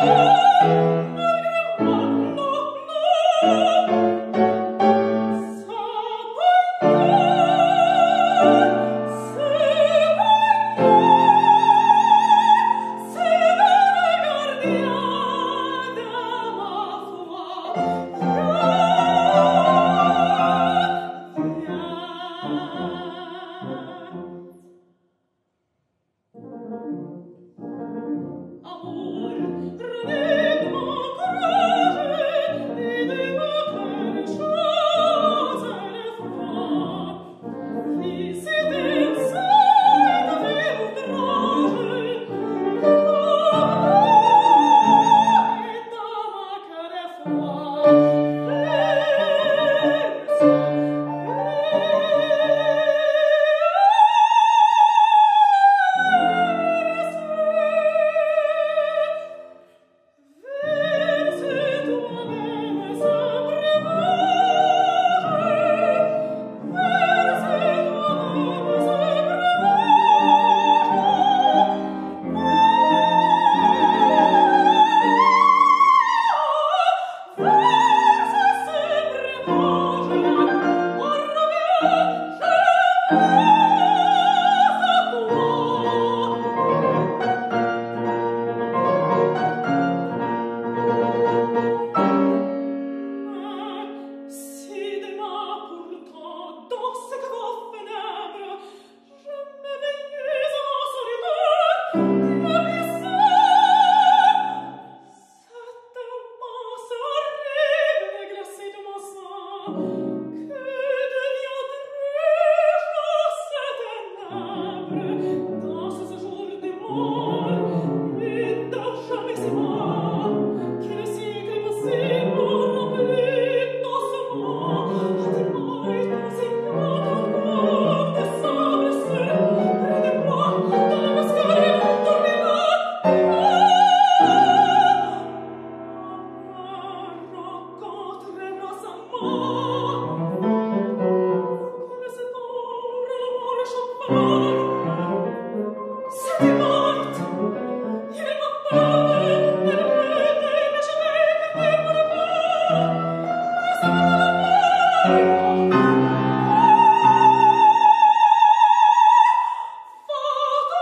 Oh. you.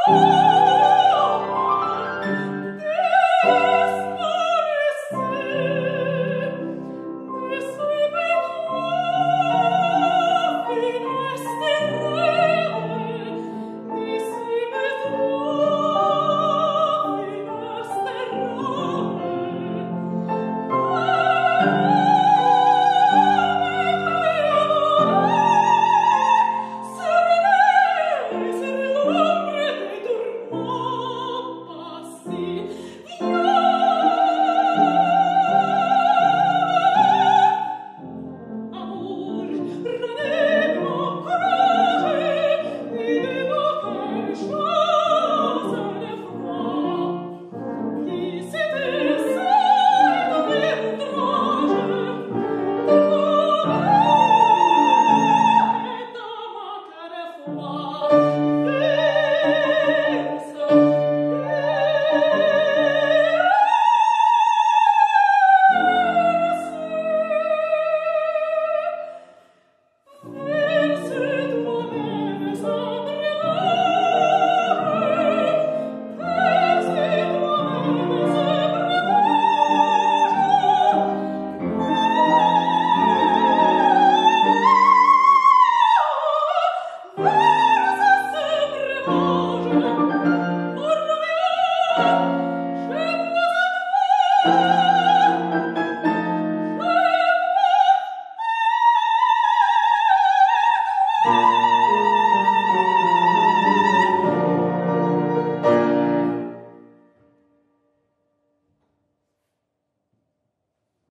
Oh! Thank